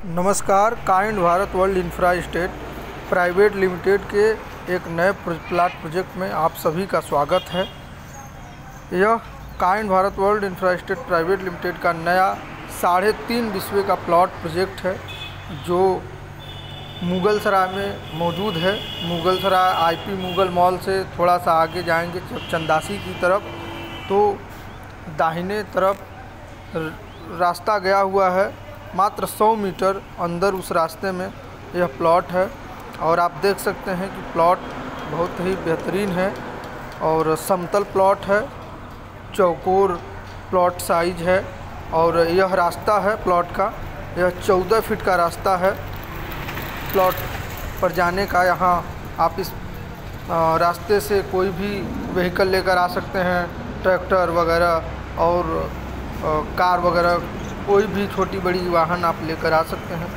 नमस्कार, kind Bharat world infra state private limited के एक नए प्लाट प्रोजेक्ट में आप सभी का स्वागत है। यह kind Bharat world infra state private limited का नया साढ़े तीन विश्व का प्लॉट प्रोजेक्ट है, जो मुगल सराय में मौजूद है। मुगल सराय आईपी मुगल मॉल से थोड़ा सा आगे जाएँगे चंदासी की तरफ़ तो दाहिने तरफ़ रास्ता गया हुआ है। मात्र 100 मीटर अंदर उस रास्ते में यह प्लॉट है और आप देख सकते हैं कि प्लॉट बहुत ही बेहतरीन है और समतल प्लॉट है, चौकोर प्लॉट साइज़ है और यह रास्ता है प्लॉट का। यह 14 फीट का रास्ता है। प्लॉट पर जाने का यहाँ आप इस रास्ते से कोई भी व्हीकल लेकर आ सकते हैं ट्रैक्टर वगैरह और कार वगैरह कोई भी छोटी बड़ी वाहन आप लेकर आ सकते हैं।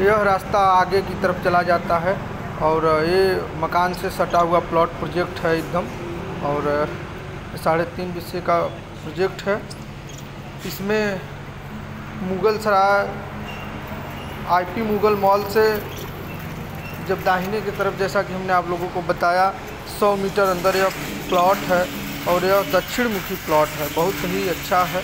यह रास्ता आगे की तरफ़ चला जाता है और ये मकान से सटा हुआ प्लॉट प्रोजेक्ट है एकदम और साढ़े तीन विषय का प्रोजेक्ट है। इसमें मुग़ल सराय आईपी मुग़ल मॉल से जब दाहिने की तरफ़, जैसा कि हमने आप लोगों को बताया 100 मीटर अंदर यह प्लॉट है और यह दक्षिण मुखी प्लॉट है। बहुत ही अच्छा है।